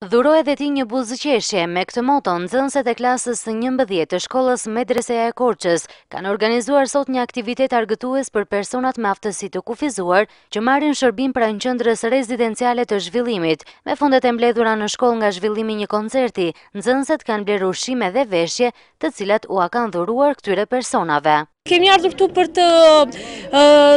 Dhuro edhe ti një buzëqeshje, me këtë moto, nxënëset e klasës së njëmbëdhjetë të shkollës Medreseja e Korçës kanë organizuar sot një aktivitet argëtues për personat me aftësi të kufizuar që marrin shërbim pranë qendrës rezidenciale të zhvillimit. Me fondet e mbledhura në shkollë nga zhvillimi i një koncerti, nxënëset kanë blerë ushqime dhe veshje, të cilat ua kanë dhuruar këtyre personave. Kemi ardhur këtu për të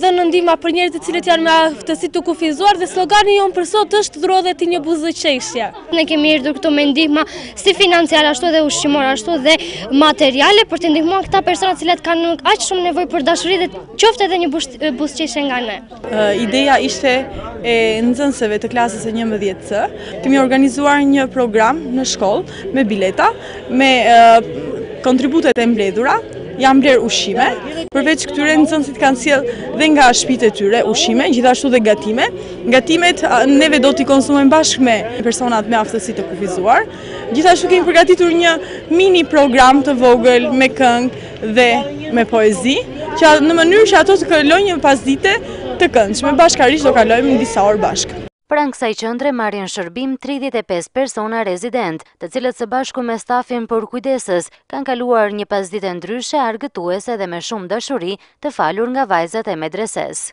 dhënë ndihma për njerëzit të cilët janë me aftësi të kufizuar dhe slogani jonë për sot është dhuro dhe ti një buzëqeshje. Ne kemi ardhur këtu me ndihma si financiare ashtu edhe ushqimore ashtu dhe materiale për të ndihmuar këta persona të cilët kanë aq shumë nevojë për dashuri dhe qoftë edhe një buzëqeshje nga ne. Ideja ishte e nxënëseve të klasës së 11C. Kemi organizuar një program në shkollë me bileta, me kontributet e mbledhura, janë blerë ushqime, përveç këtyre nxënësit kanë sjellë dhe nga shpitë e tyre ushqime, gjithashtu dhe gatime. Gatimet neve do t'i konsumojmë bashkë me personat me aftësi të kufizuar. Gjithashtu kemi përgatitur një mini program të vogël me këngë, dhe me poezi, që në mënyrë që ato të kalojnë një pasdite të këndshme, bashkërisht do kalojmë disa orë bashkë. Pranë kësaj qendre marrin shërbim 35 persona rezidentë, të cilët së bashku me stafin përkujdesës, kanë kaluar një pasdite ndryshe argëtuese dhe me shumë dashuri të falur nga vajzat e medresesë.